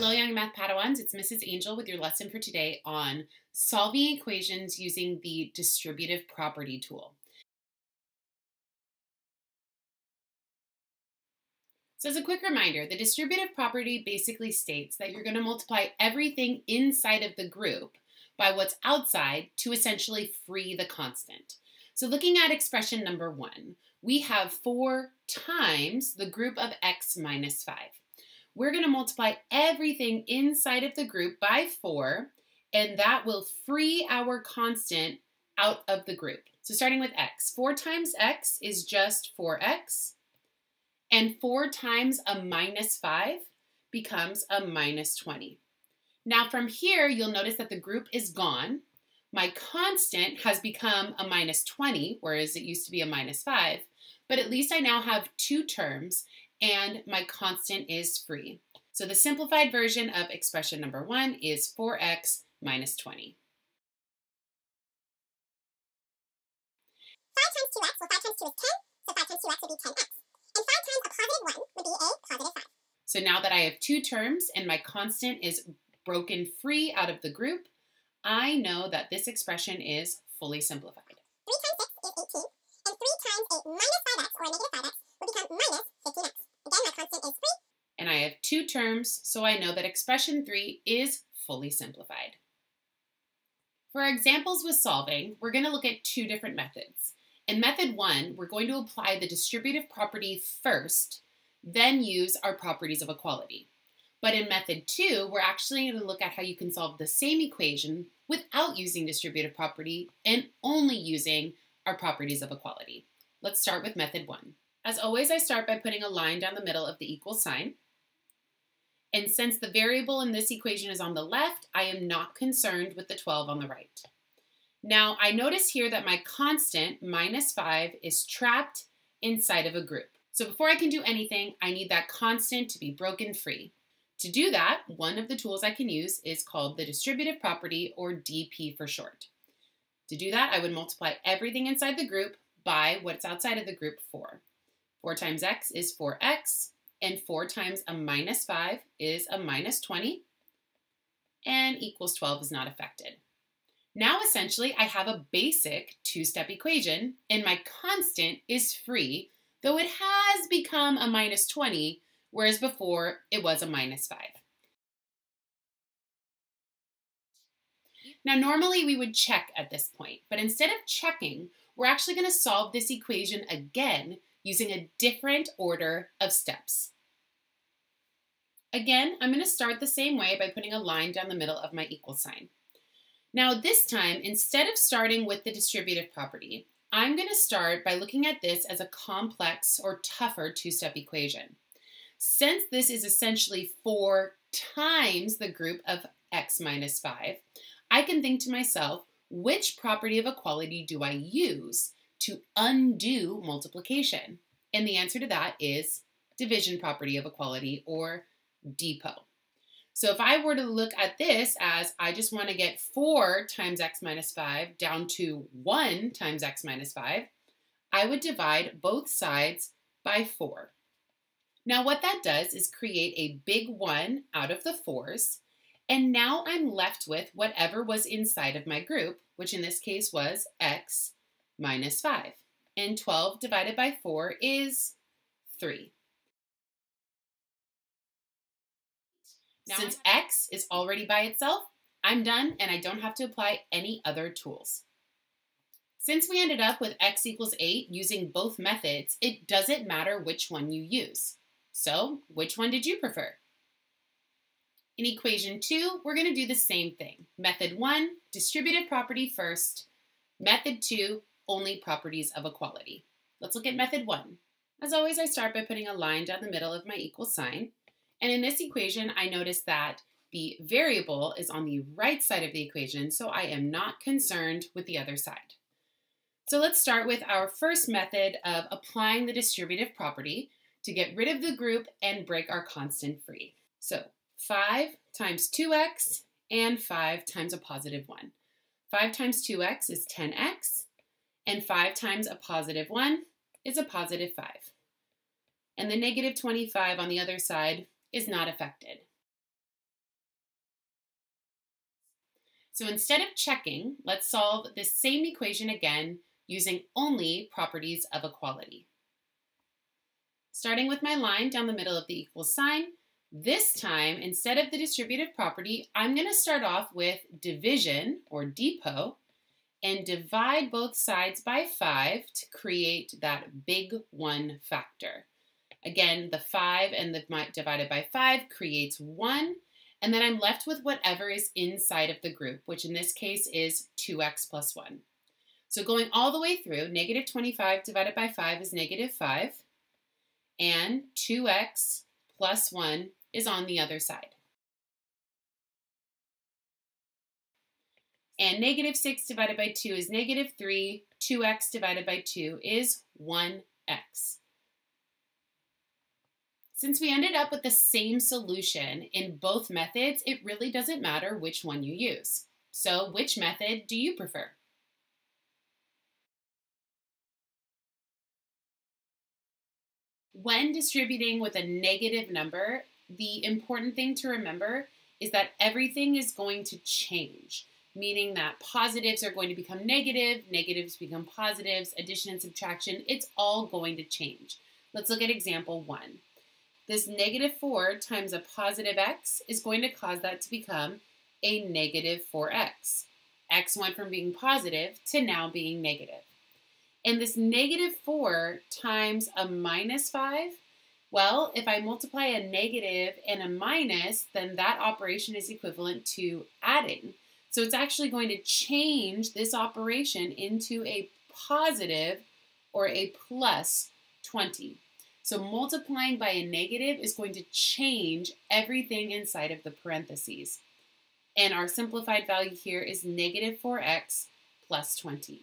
Hello, young math Padawans. It's Mrs. Angel with your lesson for today on solving equations using the distributive property tool. So as a quick reminder, the distributive property basically states that you're going to multiply everything inside of the group by what's outside to essentially free the constant. So looking at expression number one, we have 4 times the group of x minus 5 we're going to multiply everything inside of the group by 4, and that will free our constant out of the group. So starting with x, 4 times x is just 4x, and 4 times a minus 5 becomes a minus 20. Now from here, you'll notice that the group is gone. My constant has become a minus 20, whereas it used to be a minus 5, but at least I now have two terms, and my constant is free. So the simplified version of expression number one is 4x minus 20. 5 times 2x, well 5 times 2 is 10, so 5 times 2x would be 10x. And 5 times a positive 1 would be a positive 5. So now that I have two terms and my constant is broken free out of the group, I know that this expression is fully simplified. 3 times 6 is 18, and 3 times a minus 5x, or a negative 5x, would become minus 15x. Again, my constant is free. And I have two terms, so I know that expression 3 is fully simplified. For examples with solving, we're going to look at two different methods. In method 1, we're going to apply the distributive property first, then use our properties of equality. But in method 2, we're actually going to look at how you can solve the same equation without using distributive property and only using our properties of equality. Let's start with method 1. As always, I start by putting a line down the middle of the equal sign. And since the variable in this equation is on the left, I am not concerned with the 12 on the right. Now, I notice here that my constant, minus 5, is trapped inside of a group. So before I can do anything, I need that constant to be broken free. To do that, one of the tools I can use is called the distributive property, or DP for short. To do that, I would multiply everything inside the group by what's outside of the group 4. 4 times x is 4x, and 4 times a minus 5 is a minus 20, and equals 12 is not affected. Now essentially I have a basic two-step equation, and my constant is free, though it has become a minus 20, whereas before it was a minus 5. Now normally we would check at this point, but instead of checking, we're actually going to solve this equation again using a different order of steps. Again, I'm going to start the same way by putting a line down the middle of my equal sign. Now this time, instead of starting with the distributive property, I'm going to start by looking at this as a complex or tougher two-step equation. Since this is essentially 4 times the group of x minus 5, I can think to myself, which property of equality do I use to undo multiplication? And the answer to that is division property of equality or DPO. So if I were to look at this as I just want to get 4 times x minus 5 down to 1 times x minus 5, I would divide both sides by 4. Now what that does is create a big 1 out of the 4s, and now I'm left with whatever was inside of my group, which in this case was x minus 5. And 12 divided by 4 is 3. Now Since x is already by itself, I'm done and I don't have to apply any other tools. Since we ended up with x equals 8 using both methods, it doesn't matter which one you use. So, which one did you prefer? In equation 2, we're going to do the same thing. Method 1, distributive property first. Method 2, only properties of equality. Let's look at method one. As always, I start by putting a line down the middle of my equal sign. And in this equation, I notice that the variable is on the right side of the equation, so I am not concerned with the other side. So let's start with our first method of applying the distributive property to get rid of the group and break our constant free. So 5 times 2x and 5 times a positive 1. 5 times 2x is 10x, and 5 times a positive 1 is a positive 5. And the negative 25 on the other side is not affected. So instead of checking, let's solve this same equation again using only properties of equality. Starting with my line down the middle of the equal sign, this time, instead of the distributive property, I'm going to start off with division, or depot, and divide both sides by 5 to create that big 1 factor. Again, the 5 and the divided by 5 creates 1, and then I'm left with whatever is inside of the group, which in this case is 2x plus 1. So going all the way through, negative 25 divided by 5 is negative 5, and 2x plus 1 is on the other side. And negative 6 divided by 2 is negative 3. 2x divided by 2 is 1x. Since we ended up with the same solution in both methods, it really doesn't matter which one you use. So which method do you prefer? When distributing with a negative number, the important thing to remember is that everything is going to change meaning that positives are going to become negative, negatives become positives, addition and subtraction, it's all going to change. Let's look at example one. This negative 4 times a positive x is going to cause that to become a negative 4x. x went from being positive to now being negative. And this negative 4 times a minus 5, well, if I multiply a negative and a minus, then that operation is equivalent to adding. So it's actually going to change this operation into a positive or a plus 20. So multiplying by a negative is going to change everything inside of the parentheses. And our simplified value here is negative 4x plus 20.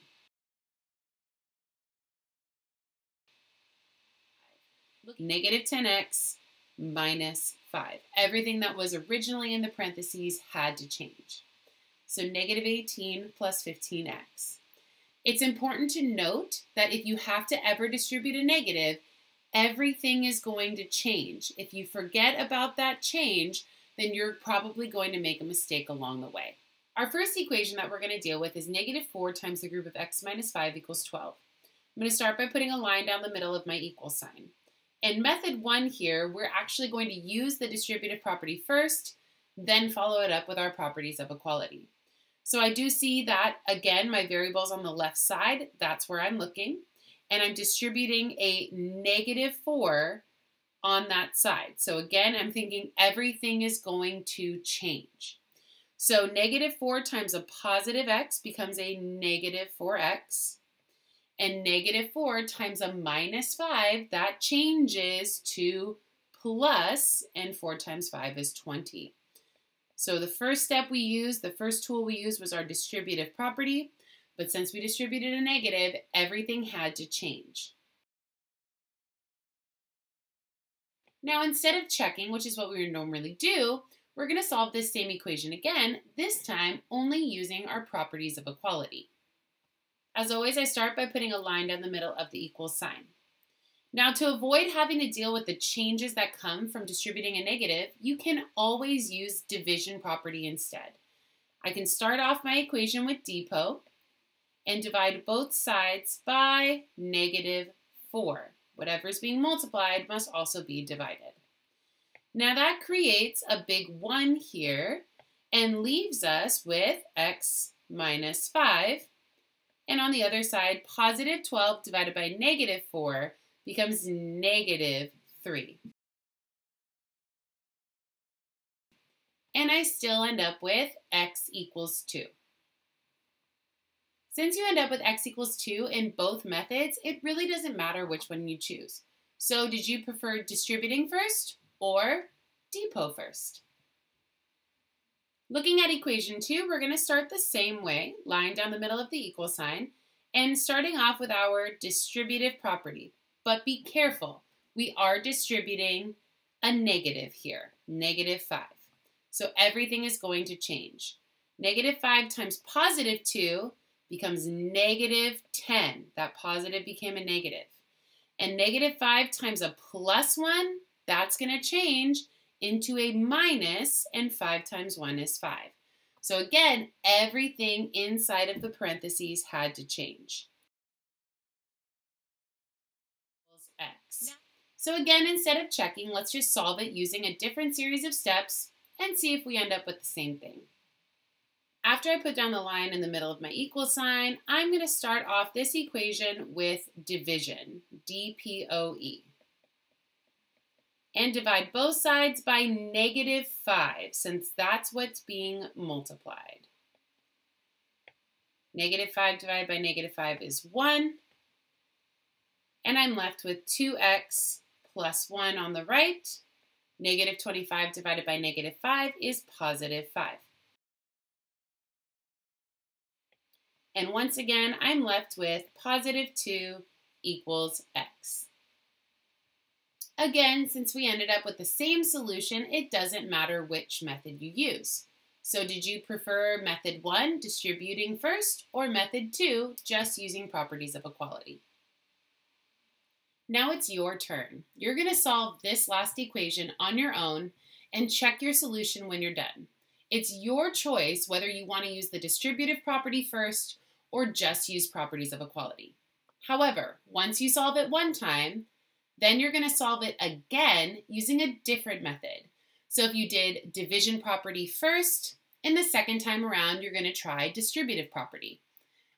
Negative 10x minus 5. Everything that was originally in the parentheses had to change so negative 18 plus 15x. It's important to note that if you have to ever distribute a negative, everything is going to change. If you forget about that change, then you're probably going to make a mistake along the way. Our first equation that we're going to deal with is negative 4 times the group of x minus 5 equals 12. I'm going to start by putting a line down the middle of my equal sign. In method 1 here, we're actually going to use the distributive property first, then follow it up with our properties of equality. So I do see that, again, my variables on the left side, that's where I'm looking. And I'm distributing a negative 4 on that side. So again, I'm thinking everything is going to change. So negative 4 times a positive x becomes a negative 4x. And negative 4 times a minus 5, that changes to plus, and 4 times 5 is 20. So the first step we used, the first tool we used was our distributive property, but since we distributed a negative, everything had to change. Now instead of checking, which is what we would normally do, we're going to solve this same equation again, this time only using our properties of equality. As always, I start by putting a line down the middle of the equal sign. Now, to avoid having to deal with the changes that come from distributing a negative, you can always use division property instead. I can start off my equation with depot and divide both sides by negative 4. Whatever is being multiplied must also be divided. Now that creates a big 1 here and leaves us with x minus 5. And on the other side, positive 12 divided by negative 4 becomes negative 3. And I still end up with x equals 2. Since you end up with x equals 2 in both methods, it really doesn't matter which one you choose. So did you prefer distributing first or depot first? Looking at equation 2, we're going to start the same way, line down the middle of the equal sign, and starting off with our distributive property. But be careful. We are distributing a negative here, negative 5. So everything is going to change. Negative 5 times positive 2 becomes negative 10. That positive became a negative. And negative 5 times a plus 1, that's going to change into a minus, and 5 times 1 is 5. So again, everything inside of the parentheses had to change. So again, instead of checking, let's just solve it using a different series of steps and see if we end up with the same thing. After I put down the line in the middle of my equal sign, I'm going to start off this equation with division, D-P-O-E. And divide both sides by negative 5, since that's what's being multiplied. Negative 5 divided by negative 5 is 1. And I'm left with 2x plus 1 on the right. Negative 25 divided by negative 5 is positive 5. And once again, I'm left with positive 2 equals x. Again, since we ended up with the same solution, it doesn't matter which method you use. So did you prefer method 1, distributing first, or method 2, just using properties of equality? Now it's your turn. You're going to solve this last equation on your own and check your solution when you're done. It's your choice whether you want to use the distributive property first or just use properties of equality. However, once you solve it one time, then you're going to solve it again using a different method. So if you did division property first, and the second time around, you're going to try distributive property.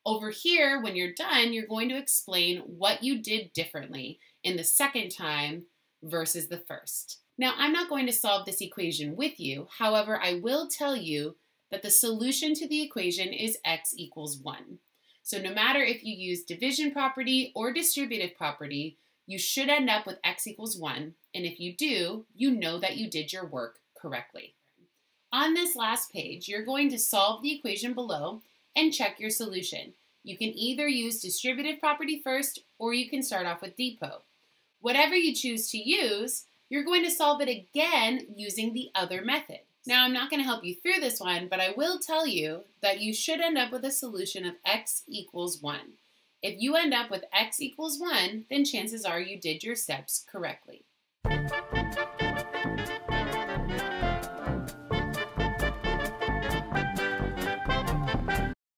Over here, when you're done, you're going to explain what you did differently in the second time versus the first. Now, I'm not going to solve this equation with you. However, I will tell you that the solution to the equation is x equals 1. So no matter if you use division property or distributive property, you should end up with x equals 1. And if you do, you know that you did your work correctly. On this last page, you're going to solve the equation below and check your solution. You can either use distributive property first or you can start off with depot. Whatever you choose to use, you're going to solve it again using the other method. Now, I'm not going to help you through this one, but I will tell you that you should end up with a solution of x equals 1. If you end up with x equals 1, then chances are you did your steps correctly.